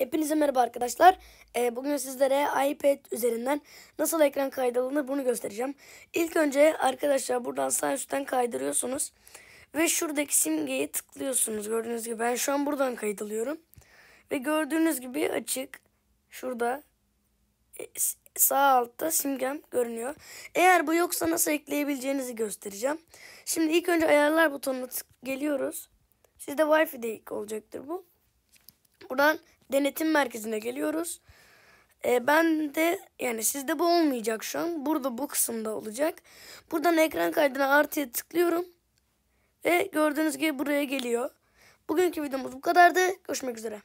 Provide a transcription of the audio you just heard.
Hepinize merhaba arkadaşlar. Ee, bugün sizlere iPad üzerinden nasıl ekran kaydalınır bunu göstereceğim. İlk önce arkadaşlar buradan sağ üstten kaydırıyorsunuz. Ve şuradaki simgeyi tıklıyorsunuz. Gördüğünüz gibi ben şu an buradan kaydalıyorum. Ve gördüğünüz gibi açık. Şurada e, sağ altta simgem görünüyor. Eğer bu yoksa nasıl ekleyebileceğinizi göstereceğim. Şimdi ilk önce ayarlar butonuna geliyoruz. Sizde Wi-Fi olacaktır bu. Buradan denetim merkezine geliyoruz. E, ben de yani sizde bu olmayacak şu an. Burada bu kısımda olacak. Buradan ekran kaydına artıya tıklıyorum. Ve gördüğünüz gibi buraya geliyor. Bugünkü videomuz bu kadardı. Görüşmek üzere.